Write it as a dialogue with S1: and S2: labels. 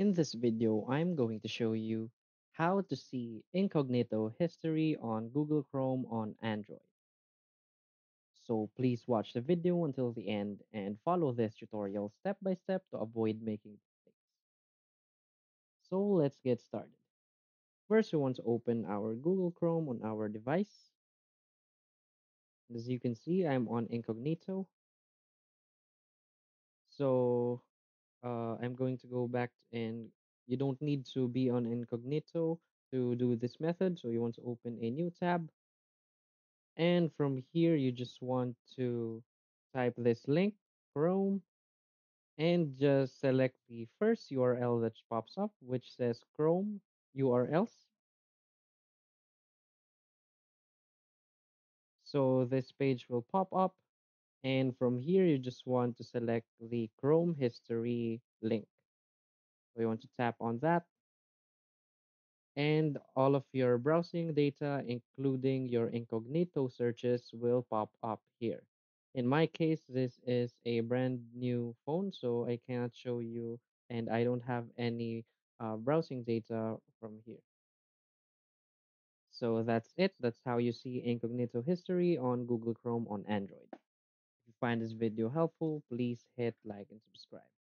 S1: In this video, I'm going to show you how to see incognito history on Google Chrome on Android. So please watch the video until the end and follow this tutorial step by step to avoid making mistakes. So let's get started. First, we want to open our Google Chrome on our device. As you can see, I'm on incognito. So I'm going to go back and you don't need to be on incognito to do this method. So you want to open a new tab. And from here, you just want to type this link, Chrome, and just select the first URL that pops up, which says Chrome URLs. So this page will pop up. And from here, you just want to select the Chrome history link. So you want to tap on that. And all of your browsing data, including your incognito searches, will pop up here. In my case, this is a brand new phone, so I cannot show you, and I don't have any uh, browsing data from here. So that's it. That's how you see incognito history on Google Chrome on Android. Find this video helpful, please hit like and subscribe.